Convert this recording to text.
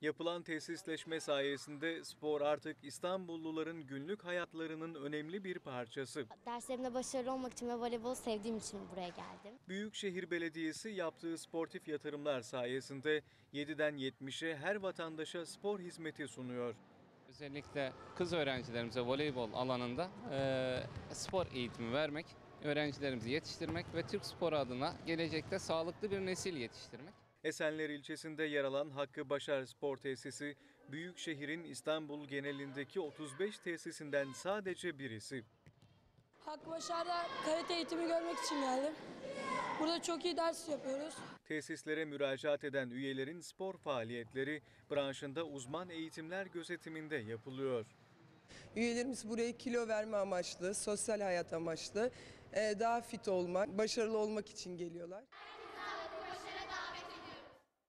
Yapılan tesisleşme sayesinde spor artık İstanbulluların günlük hayatlarının önemli bir parçası. Derslerimde başarılı olmak için ve voleybolu sevdiğim için buraya geldim. Büyükşehir Belediyesi yaptığı sportif yatırımlar sayesinde 7'den 70'e her vatandaşa spor hizmeti sunuyor. Özellikle kız öğrencilerimize voleybol alanında e, spor eğitimi vermek, öğrencilerimizi yetiştirmek ve Türk sporu adına gelecekte sağlıklı bir nesil yetiştirmek. Esenler ilçesinde yer alan Hakkı Başar Spor Tesisi, Büyükşehir'in İstanbul genelindeki 35 tesisinden sadece birisi. Hakkıbaşar'da karate eğitimi görmek için geldim. Burada çok iyi ders yapıyoruz. Tesislere müracaat eden üyelerin spor faaliyetleri branşında uzman eğitimler gözetiminde yapılıyor. Üyelerimiz buraya kilo verme amaçlı, sosyal hayat amaçlı, e, daha fit olmak, başarılı olmak için geliyorlar.